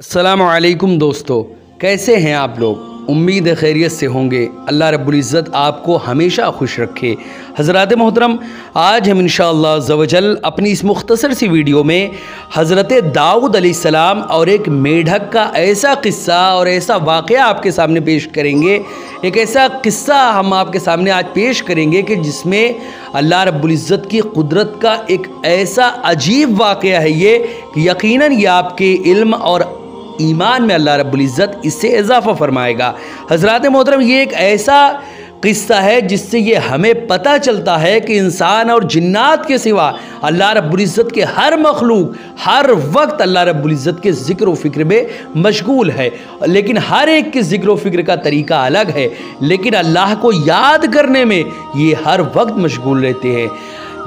असलकुम दोस्तों। कैसे हैं आप लोग? उम्मीद खैरियत से होंगे। अल्लाह रब्बुल आपको हमेशा खुश रखे। हज़रत मोहतरम, आज हम इन शवजल अपनी इस मुख्तसर सी वीडियो में हज़रत दाऊद सलाम और एक मेढक का ऐसा किस्सा और ऐसा वाक़ आपके सामने पेश करेंगे। एक ऐसा किस्सा हम आपके सामने आज पेश करेंगे कि जिसमें अल्लाह रब्बुल की कुदरत का एक ऐसा अजीब वाक़ है ये कि यकीनन ये आपके इल्म और ईमान में अल्लाह रब्बुल्ज़त इससे इजाफ़ा फरमाएगा। हज़रत मोहतरम, ये एक ऐसा किस्सा है जिससे ये हमें पता चलता है कि इंसान और जिन्नात के सिवा अल्लाह रब्बुल्ज़त के हर मखलूक, हर वक्त अल्लाह रब्बुल्ज़त के ज़िक्र फ़िक्र में मशगूल है। लेकिन हर एक के ज़िक्र फ़िक्र का तरीका अलग है, लेकिन अल्लाह को याद करने में ये हर वक्त मशगूल रहते हैं।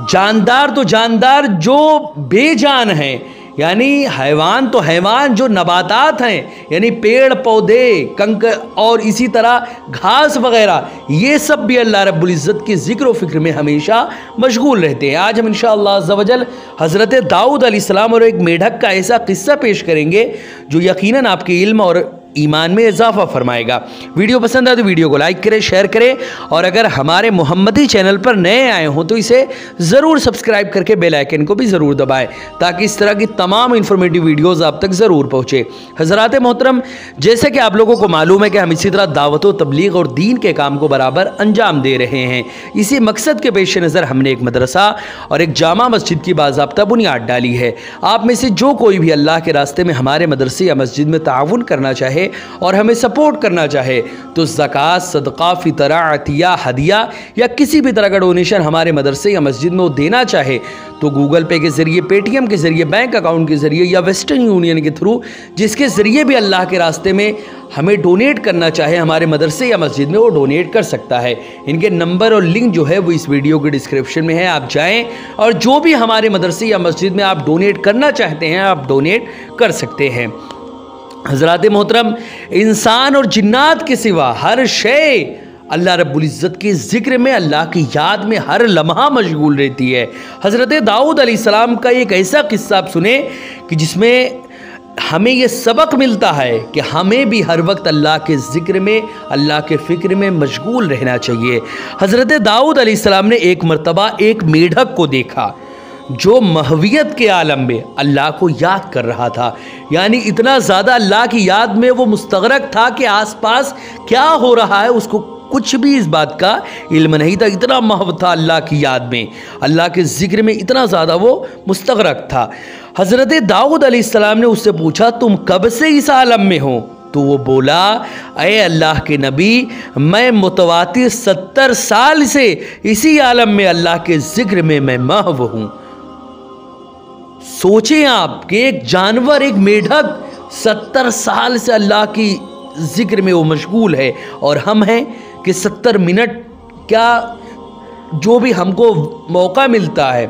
जानदार तो जानदार, जो बेजान हैं यानी हैवान तो हैवान जो नबातात हैं, यानी पेड़, पौधे, कंक और इसी तरह घास वगैरह, ये सब भी अल्लाह रब्ज़त के ज़िक्र फ़िक्र में हमेशा मशगूल रहते हैं। आज हम इन शजल हज़रत दाऊद और एक मेढक का ऐसा किस्सा पेश करेंगे, जो यकीनन आपके इल्म और ईमान में इजाफा फरमाएगा। वीडियो पसंद आए तो वीडियो को लाइक करें, शेयर करें और अगर हमारे मोहम्मदी चैनल पर नए आए हों तो इसे ज़रूर सब्सक्राइब करके बेल आइकन को भी ज़रूर दबाएँ ताकि इस तरह की तमाम इन्फॉर्मेटिव वीडियोज़ आप तक ज़रूर पहुँचे। हज़रत मोहतरम, जैसे कि आप लोगों को मालूम है कि हम इसी तरह दावत, तबलीग और दीन के काम को बराबर अंजाम दे रहे हैं। इसी मकसद के पेश नज़र हमने एक मदरसा और एक जामा मस्जिद की बाबा बुनियाद डाली है। आप में से जो कोई भी अल्लाह के रास्ते में हमारे मदरसे या मस्जिद में ताउन करना चाहे चाहे और हमें सपोर्ट करना चाहे तो ज़क़़त, सदका फ़ितरा अतिया हदिया या किसी भी तरह का डोनेशन हमारे मदरसे या मस्जिद में वो देना चाहे तो गूगल पे के ज़रिए, पेटीएम के ज़रिए, बैंक अकाउंट के ज़रिए या वेस्टर्न यूनियन के थ्रू, जिसके ज़रिए भी अल्लाह के रास्ते में हमें डोनेट करना चाहे, हमारे मदरसे या मस्जिद में वो डोनेट कर सकता है। इनके नंबर और लिंक जो है वो इस वीडियो के डिस्क्रिप्शन में है, आप जाएँ और जो भी हमारे मदरसे या मस्जिद में आप डोनेट करना चाहते हैं, आप डोनेट कर सकते हैं। हज़रत मोहतरम, इंसान और जिन्नात के सिवा हर शे अल्लाह रब्बुल्ज़त के ज़िक्र में, अल्लाह की याद में हर लम्हा मशगूल रहती है। हज़रत दाऊद सलाम का एक ऐसा किस्सा आप सुने कि जिसमें हमें ये सबक मिलता है कि हमें भी हर वक्त अल्लाह के ज़िक्र में, अल्लाह के फ़िक्र में मशगूल रहना चाहिए। हज़रत दाऊद सलाम ने एक मरतबा एक मेढक को देखा। जो महवियत के आलम में अल्लाह को याद कर रहा था। यानी इतना ज़्यादा अल्लाह की याद में वो मुस्तरक था कि आसपास क्या हो रहा है, उसको कुछ भी इस बात का इल्म नहीं था। इतना महव था अल्लाह की याद में। अल्लाह के ज़िक्र में इतना ज़्यादा वो मुस्तरक था। हज़रत दाऊद अलैहिस्सलाम ने उससे पूछा, तुम कब से इस आलम में हो? तो वो बोला अय अल्लाह के नबी, मैं मुतवातिर सत्तर साल से इसी आलम में अल्लाह के ज़िक्र में मैं महव हूँ। सोचें आप कि एक जानवर, एक मेढक सत्तर साल से अल्लाह की ज़िक्र में वो मशगूल है। और हम हैं कि सत्तर मिनट क्या जो भी हमको मौका मिलता है,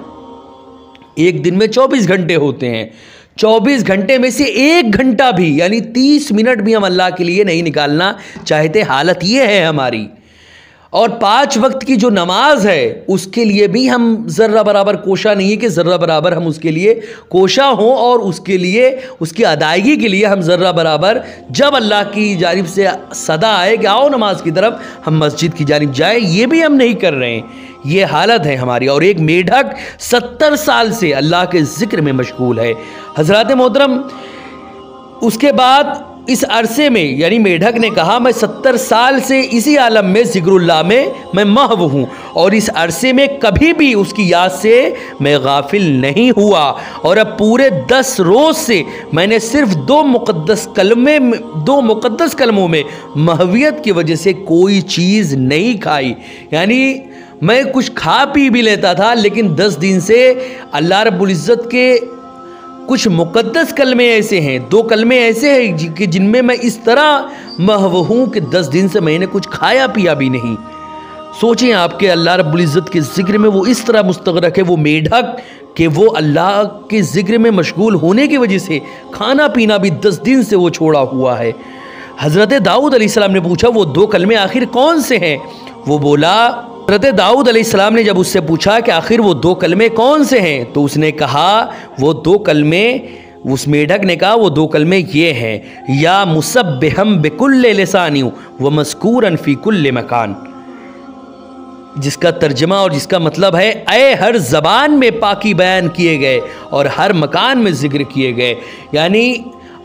एक दिन में चौबीस घंटे होते हैं। चौबीस घंटे में से एक घंटा भी, यानी तीस मिनट भी हम अल्लाह के लिए नहीं निकालना चाहते। हालत ये है हमारी और पाँच वक्त की जो नमाज़ है, उसके लिए भी हम ज़र्रा बराबर कोशा नहीं है कि ज़र्रा बराबर हम उसके लिए कोशा हों और उसके लिए, उसकी अदायगी के लिए हम ज़र्रा बराबर जब अल्लाह की जानब से सदा आए कि आओ नमाज़ की तरफ़, हम मस्जिद की जानब जाए, ये भी हम नहीं कर रहे हैं। ये हालत है हमारी और एक मेढक सत्तर साल से अल्लाह के ज़िक्र में मशगूल है। हज़रत मोहतरम, उसके बाद इस अरसे में, यानी मेढक ने कहा, मैं सत्तर साल से इसी आलम में जिक्रुल्लाह में, मैं महव हूँ। और इस अरसे में कभी भी उसकी याद से मैं गाफिल नहीं हुआ। और अब पूरे दस रोज़ से मैंने सिर्फ़ दो मुक़दस कलमे, दो मुक़दस कलमों में महवियत की वजह से कोई चीज़ नहीं खाई। यानी मैं कुछ खा पी भी लेता था, लेकिन दस दिन से अल्लाह रब्बुल के कुछ मुकद्दस कलमे ऐसे हैं, दो कलमे ऐसे हैं कि जिनमें मैं इस तरह महव हूँ कि दस दिन से मैंने कुछ खाया पिया भी नहीं। सोचें आपके अल्लाह रब्बुल्ज़त के ज़िक्र में वो इस तरह मुस्तरक है, वो मेढक कि वो अल्लाह के ज़िक्र में मशगूल होने की वजह से खाना पीना भी दस दिन से वो छोड़ा हुआ है। हज़रत दाऊद ने पूछा, वो दो कलमे आखिर कौन से हैं? वो बोला हज़रत दाऊद अलैहिस्सलाम ने जब उससे पूछा कि आखिर वो दो कलमे कौन से हैं तो उसने कहा, वो दो कलमे, उस मेढक ने कहा, वो दो कलमे ये हैं, या मुसब हम बेकुल्ल लसानी व मस्कूर अनफी कुल्ल मकान। जिसका तर्जमा और जिसका मतलब है अय हर ज़बान में पाकी बयान किए गए और हर मकान में ज़िक्र किए गए। यानी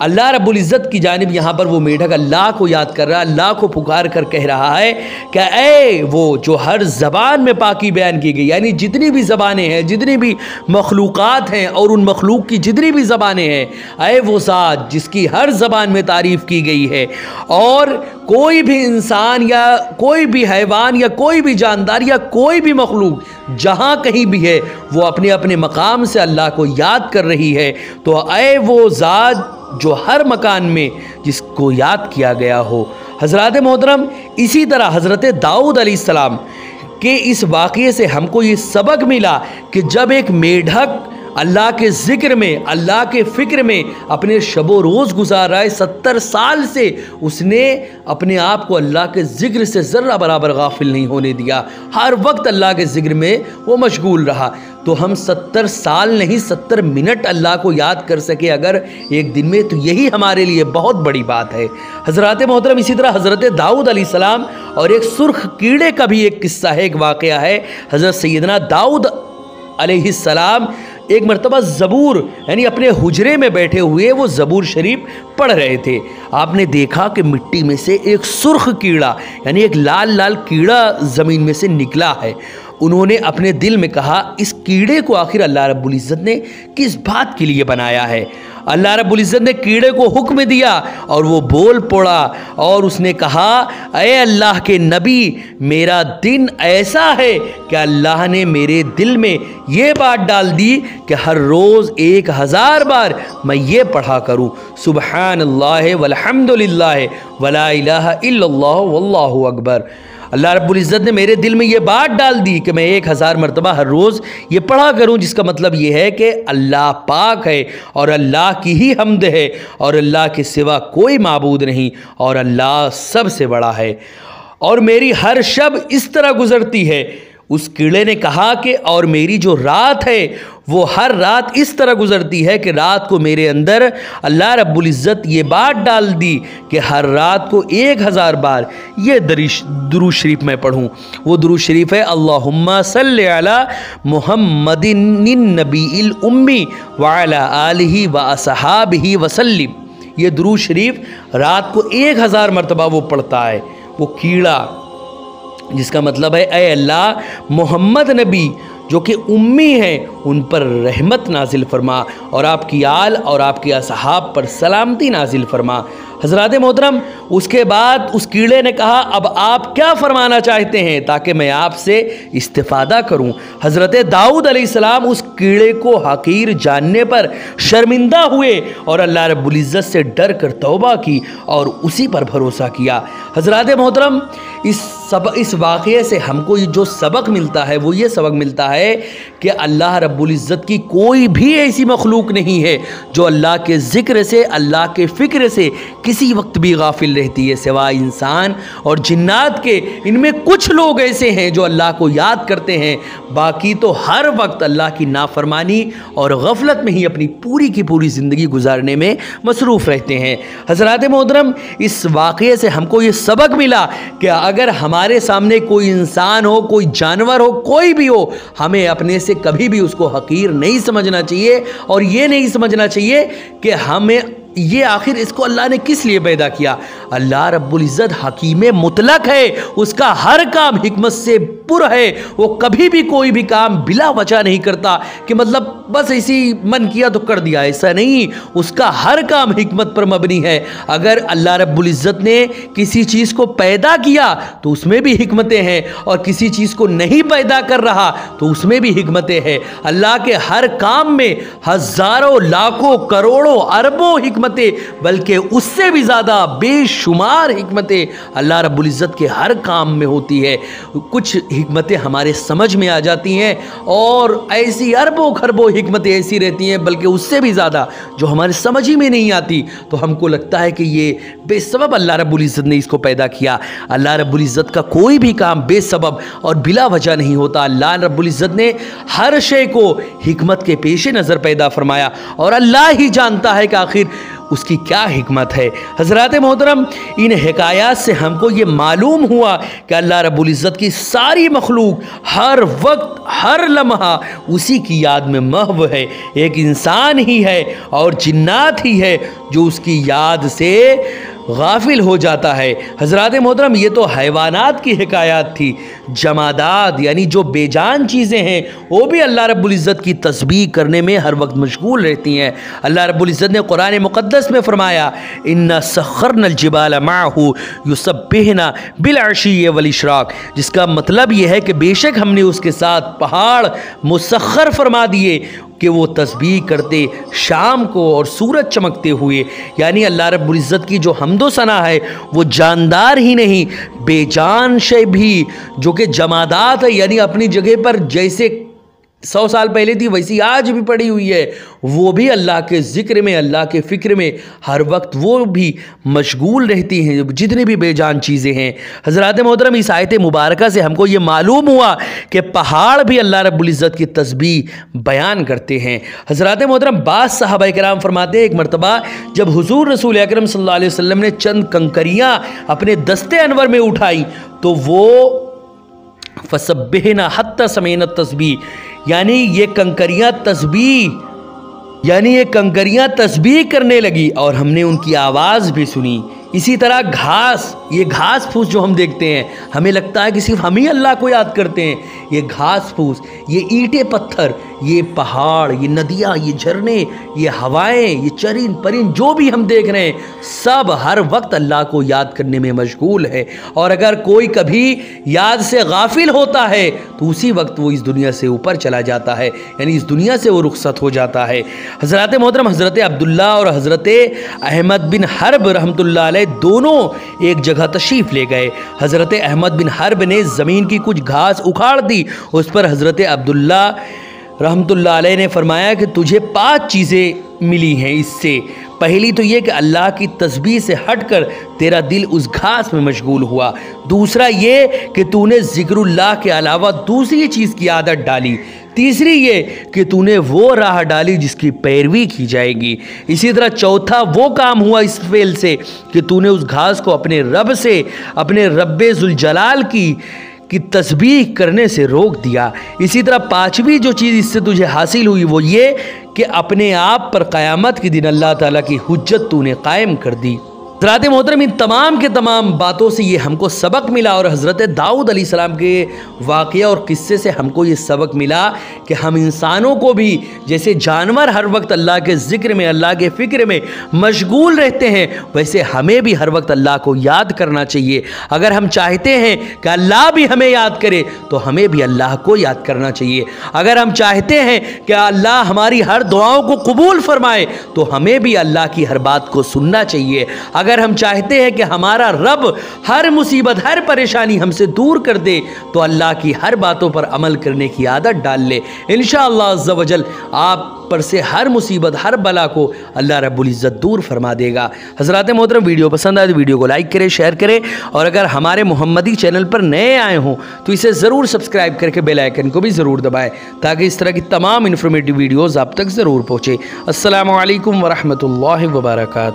अल्लाह रब्बुल इज़्ज़त की जानब यहाँ पर वो मेढक अल्लाह को याद कर रहा है, अल्लाह को पुकार कर कह रहा है कि ए वो जो हर ज़बान में पाकी बयान की गई, यानी जितनी भी ज़बानें हैं, जितनी भी मखलूक़ात हैं और उन मखलूक की जितनी भी ज़बानें हैं ए वो ज़ात जिसकी हर ज़बान में तारीफ़ की गई है, और कोई भी इंसान या कोई भी हैवान या कोई भी जानदार या कोई भी मखलूक जहाँ कहीं भी है, वो अपने अपने मकाम से अल्लाह को याद कर रही है तो अय वो ज़ात जो हर मकान में जिसको याद किया गया हो। हज़रत मोहतरम, इसी तरह हज़रत दाऊद सलाम के इस वाक़े से हमको ये सबक मिला कि जब एक मेढक अल्लाह के ज़िक्र में, अल्लाह के फ़िक्र में अपने शबो रोज़ गुजार रहा है, सत्तर साल से उसने अपने आप को अल्लाह के ज़िक्र से ज़र्रा बराबर गाफिल नहीं होने दिया। हर वक्त अल्लाह के ज़िक्र में वो मशगूल रहा। तो हम सत्तर साल नहीं, सत्तर मिनट अल्लाह को याद कर सके अगर एक दिन में तो यही हमारे लिए बहुत बड़ी बात है। हज़रत मोहतरम इसी तरह हज़रत दाऊद सलाम और एक सुर्ख कीड़े का भी एक किस्सा है, एक वाक़ है। हज़रत सैदना दाऊद सलाम एक मरतबा ज़बूर, यानी अपने हुजरे में बैठे हुए वो ज़बूर शरीफ पढ़ रहे थे। आपने देखा कि मिट्टी में से एक सुर्ख कीड़ा, यानी एक लाल लाल कीड़ा ज़मीन में से निकला है। उन्होंने अपने दिल में कहा, इस कीड़े को आखिर अल्लाह रब्बुल इज़्ज़त ने किस बात के लिए बनाया है? अल्लाह रब्बुल इज़्ज़त ने कीड़े को हुक्म दिया और वो बोल पड़ा और उसने कहा अय अल्लाह के नबी, मेरा दिन ऐसा है कि अल्लाह ने मेरे दिल में ये बात डाल दी कि हर रोज़ एक हज़ार बार मैं ये पढ़ा करूँ। सुबहान अल्लाह वलहमदिल्ला वला वल्लाहु अकबर। अल्लाह रब्बुल इज़्ज़त ने मेरे दिल में ये बात डाल दी कि मैं एक हज़ार मरतबा हर रोज़ ये पढ़ा करूँ, जिसका मतलब ये है कि अल्लाह पाक है और अल्लाह की ही हमद है और अल्लाह के सिवा कोई मबूद नहीं और अल्लाह सबसे बड़ा है। और मेरी हर शब इस तरह गुज़रती है उस कीड़े ने कहा कि, और मेरी जो रात है, वो हर रात इस तरह गुजरती है कि रात को मेरे अंदर अल्लाह रब्बुल इज़्ज़त ये बात डाल दी कि हर रात को एक हज़ार बार ये दरिश दुरू शरीफ मैं पढ़ूँ। वो दुरू शरीफ है, अल्लाहुम्मा सल्ली अला मुहम्मदिन नबी उम्मी वाला आलिही व असहाबिही वसल्लिम। ये दुरू शरीफ रात को एक हज़ार मरतबा वो पढ़ता है। वो कीड़ा जिसका मतलब है अय अल्लाह, मोहम्मद नबी, जो कि उम्मी हैं, उन पर रहमत नाजिल फरमा और आपकी आल और आपके असहाब पर सलामती नाजिल फरमा। हज़रत मोहतरम, उसके बाद उस कीड़े ने कहा, अब आप क्या फरमाना चाहते हैं ताकि मैं आपसे इस्तेफादा करूँ? हज़रत दाऊद सलाम उस कीड़े को हकीर जानने पर शर्मिंदा हुए और अल्लाह रब्बुल्ज़त से डर कर तौबा की और उसी पर भरोसा किया। हज़रत मोहतरम, इस सब, इस वाक़े से हमको जो सबक मिलता है, वो ये सबक मिलता है कि अल्लाह रब्बुल्ज़त की कोई भी ऐसी मखलूक नहीं है जो अल्लाह के ज़िक्र से, अल्लाह के फ़िक्र से किसी वक्त भी गाफिल रहती है सिवाय इंसान और जिन्नात के। इनमें कुछ लोग ऐसे हैं जो अल्लाह को याद करते हैं। बाकी तो हर वक्त अल्लाह की नाफरमानी और गफलत में ही अपनी पूरी की पूरी ज़िंदगी गुजारने में मसरूफ़ रहते हैं। हज़रत मोहतरम, इस वाक़े से हमको ये सबक मिला कि अगर हमारे सामने कोई इंसान हो, कोई जानवर हो, कोई भी हो, हमें अपने से कभी भी उसको हकीर नहीं समझना चाहिए और ये नहीं समझना चाहिए कि हमें ये आखिर इसको अल्लाह ने किस लिए पैदा किया? अल्लाह रब्बुल इज़्ज़त हकीम मुतलक है, उसका हर काम हमत से पुर है। वो कभी भी कोई भी काम बिला वजह नहीं करता कि मतलब बस ऐसी मन किया तो कर दिया, ऐसा नहीं। उसका हर काम हिकमत पर मबनी है। अगर अल्लाह रब्बुल इज़्ज़त ने किसी चीज़ को पैदा किया तो उसमें भी हिकमतें हैं। और किसी चीज़ को नहीं पैदा कर रहा तो उसमें भी हिकमतें हैं। अल्लाह के हर काम में हज़ारों, लाखों, करोड़ों, अरबों हमतें बल्कि उससे भी ज़्यादा बेशुमार हमतें अल्लाह रब्बुल्ज़त के हर काम में होती है। कुछ हमतें हमारे समझ में आ जाती हैं, और ऐसी अरबों, खरबों हमत ऐसी रहती हैं, बल्कि उससे भी ज़्यादा जो हमारे समझ ही में नहीं आती तो हमको लगता है कि ये बेसबब अल्लाह रब्ज़त ने इसको पैदा किया। अल्लाह रब्ज़त का कोई भी काम बेसबब और बिला वजह नहीं होता। अल्लाह रब्ज़त ने हर शे को हमत के पेश नज़र पैदा फरमाया, और अल्लाह ही जानता है कि आखिर उसकी क्या हमत है? हज़रत मोहतरम, इन हकायात से हमको ये मालूम हुआ कि अल्लाह रबुल्ज़त की सारी मखलूक हर वक्त, हर लम्हा उसी की याद में महव है। एक इंसान ही है और जिन्नात ही है जो उसकी याद से गाफिल हो जाता है। हज़रत मोहतरम, ये तो हैवानात की हकायात थी। जमादात यानी जो बेजान चीज़ें हैं, वो भी अल्लाह रब्ज़त की तस्बीह करने में हर वक्त मशगूल रहती हैं। अल्लाह रब्ज़त ने कुरान मुक़दस में फ़रमाया इन सखर नलजबाल माहू यूसब बेहना बिलशी वलिशराक जिसका मतलब यह है कि बेशक हमने उसके साथ पहाड़ मुसखर फरमा दिए कि वो तस्बी करते शाम को और सूरज चमकते हुए, यानी अल्लाह रब्ज़त की जो हमदो सना है, वो जानदार ही नहीं, बेजान शे भी, जो कि जमादात है, यानी अपनी जगह पर जैसे सौ साल पहले थी, वैसी आज भी पड़ी हुई है। वो भी अल्लाह के ज़िक्र में, अल्लाह के फ़िक्र में हर वक्त वो भी मशगूल रहती हैं, जितनी भी बेजान चीज़ें हैं। हज़रत मोहतरम, इस आयत मुबारक से हमको ये मालूम हुआ कि पहाड़ भी अल्लाह रब्ज़त की तस्बीह बयान करते हैं। हज़रत मोहतरम बास साहब कराम फरमाते एक मरतबा, जब हजूर रसूल अक्रम वसल्लम ने चंद कंकरियाँ अपने दस्ते अनवर में उठाई तो वो फसबना हत्ता समेन तस्बी यानी ये कंकरियाँ तस्बी, यानी ये कंकरियाँ तस्बी करने लगी और हमने उनकी आवाज़ भी सुनी। इसी तरह घास, ये घास फूस जो हम देखते हैं, हमें लगता है कि सिर्फ़ हम ही अल्लाह को याद करते हैं। ये घास फूस, ये ईंटे पत्थर, ये पहाड़, ये नदियाँ, ये झरने, ये हवाएँ, ये चरिन, परिन, जो भी हम देख रहे हैं, सब हर वक्त अल्लाह को याद करने में मशगूल है। और अगर कोई कभी याद से गाफिल होता है तो उसी वक्त वो इस दुनिया से ऊपर चला जाता है, यानी इस दुनिया से वो रुखसत हो जाता है। हज़रत मोहतरम हज़रत अब्दुल्ला और हज़रत अहमद बिन हरब रहमतुल्लाह दोनों एक जगह तशरीफ़ ले गए। हज़रत अहमद बिन हरब ने ज़मीन की कुछ घास उखाड़ दी। उस पर हज़रत अब्दुल्ला रहमतुल्लाह ने फरमाया कि तुझे पाँच चीज़ें मिली हैं इससे। पहली तो ये कि अल्लाह की तस्बीह से हटकर तेरा दिल उस घास में मशगूल हुआ। दूसरा ये कि तूने ज़िक्रुल्लाह के अलावा दूसरी चीज़ की आदत डाली। तीसरी ये कि तूने वो राह डाली जिसकी पैरवी की जाएगी। इसी तरह चौथा वो काम हुआ इस फेल से कि तूने उस घास को अपने रब से, अपने रब जलाल की की तस्बीह करने से रोक दिया। इसी तरह पांचवी जो चीज़ इससे तुझे हासिल हुई वो ये कि अपने आप पर क़यामत के दिन अल्लाह ताला की हुज्जत तूने कायम कर दी। हज़रत मोहतरम, इन तमाम के तमाम बातों से ये हमको सबक मिला और हज़रत दाऊद सलाम के वाक़ और किस्से से हमको ये सबक मिला कि हम इंसानों को भी जैसे जानवर हर वक्त अल्लाह के ज़िक्र में, अल्लाह के फ़िक्र में मशगूल रहते हैं, वैसे हमें भी हर वक्त अल्लाह को याद करना चाहिए। अगर हम चाहते हैं कि अल्लाह भी हमें याद करे तो हमें भी अल्लाह को याद करना चाहिए। अगर हम चाहते हैं कि अल्लाह हमारी हर दुआओं को कबूल फरमाए तो हमें भी अल्लाह की हर बात को सुनना चाहिए। अगर हम चाहते हैं कि हमारा रब हर मुसीबत, हर परेशानी हमसे दूर कर दे तो अल्लाह की हर बातों पर अमल करने की आदत डाल ले। इन शजल आप पर से हर मुसीबत, हर बला को अल्लाह रब्ज़त दूर फरमा देगा। हज़रत मोहतरम, वीडियो पसंद आए तो वीडियो को लाइक करें, शेयर करें, और अगर हमारे मोहम्मदी चैनल पर नए आए हों तो इसे ज़रूर सब्सक्राइब करके बेल आइकन को भी ज़रूर दबाएँ, ताकि इस तरह की तमाम इन्फॉर्मेटिव वीडियोज़ आप तक ज़रूर पहुँचे। असल वरहमल वर्का